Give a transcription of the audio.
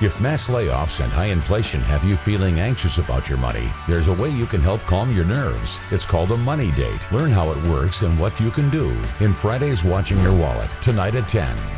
If mass layoffs and high inflation have you feeling anxious about your money, there's a way you can help calm your nerves. It's called a money date. Learn how it works and what you can do in Friday's Watching Your Wallet, tonight at 10.